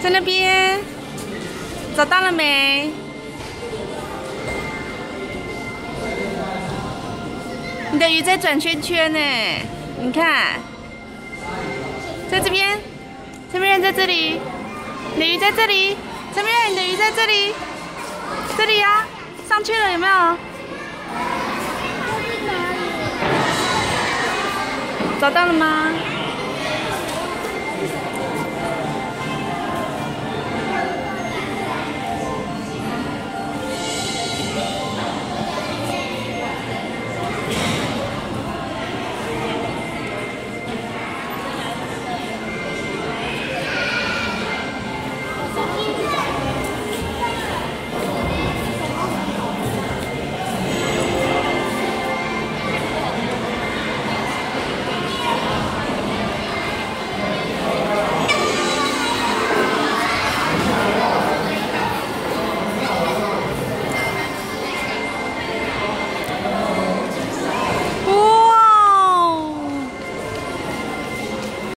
在那边，找到了没？你的鱼在转圈圈呢，你看，在这边，陈明远在这里，你的鱼在这里，陈明远，你的鱼在这里，这里呀、上去了有没有？找到了吗？